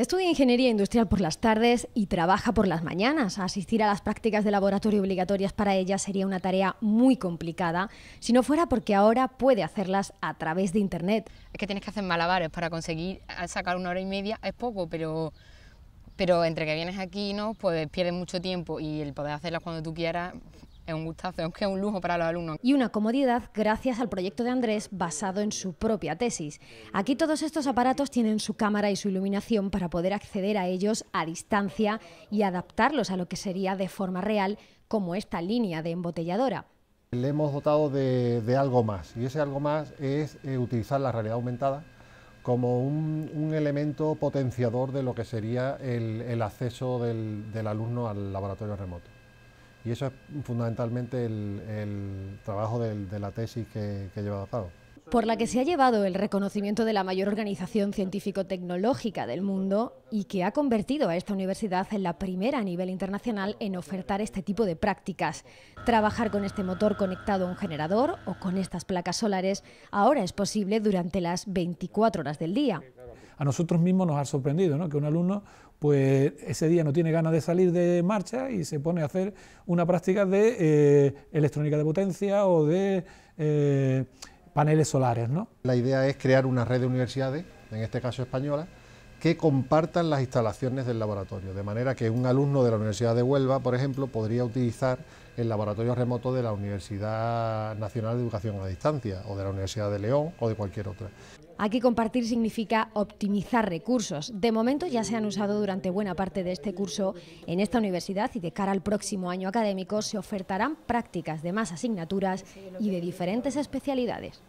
Estudia ingeniería industrial por las tardes y trabaja por las mañanas. Asistir a las prácticas de laboratorio obligatorias para ella sería una tarea muy complicada si no fuera porque ahora puede hacerlas a través de Internet. Es que tienes que hacer malabares para conseguir sacar una hora y media, es poco, pero, pero entre que vienes aquí, ¿no? pues pierdes mucho tiempo y el poder hacerlas cuando tú quieras es un gustazo, es que es un lujo para los alumnos. Y una comodidad gracias al proyecto de Andrés basado en su propia tesis. Aquí todos estos aparatos tienen su cámara y su iluminación para poder acceder a ellos a distancia y adaptarlos a lo que sería de forma real, como esta línea de embotelladora. Le hemos dotado de, algo más y ese algo más es eh, utilizar la realidad aumentada como un, elemento potenciador de lo que sería el, acceso del alumno al laboratorio remoto y eso es fundamentalmente el, trabajo de la tesis que, que he llevado a cabo. Por la que se ha llevado el reconocimiento de la mayor organización científico-tecnológica del mundo y que ha convertido a esta universidad en la primera a nivel internacional en ofertar este tipo de prácticas. Trabajar con este motor conectado a un generador o con estas placas solares ahora es posible durante las 24 horas del día a nosotros mismos nos ha sorprendido, ¿no? que un alumno pues ese día no tiene ganas de salir de marcha y se pone a hacer una práctica de eh, electrónica de potencia o de eh, paneles solares. ¿no? La idea es crear una red de universidades, en este caso española, que compartan las instalaciones del laboratorio, de manera que un alumno de la Universidad de Huelva, por ejemplo, podría utilizar el laboratorio remoto de la Universidad Nacional de Educación a Distancia, o de la Universidad de León, o de cualquier otra. Aquí compartir significa optimizar recursos. De momento ya se han usado durante buena parte de este curso en esta universidad y de cara al próximo año académico se ofertarán prácticas de más asignaturas y de diferentes especialidades.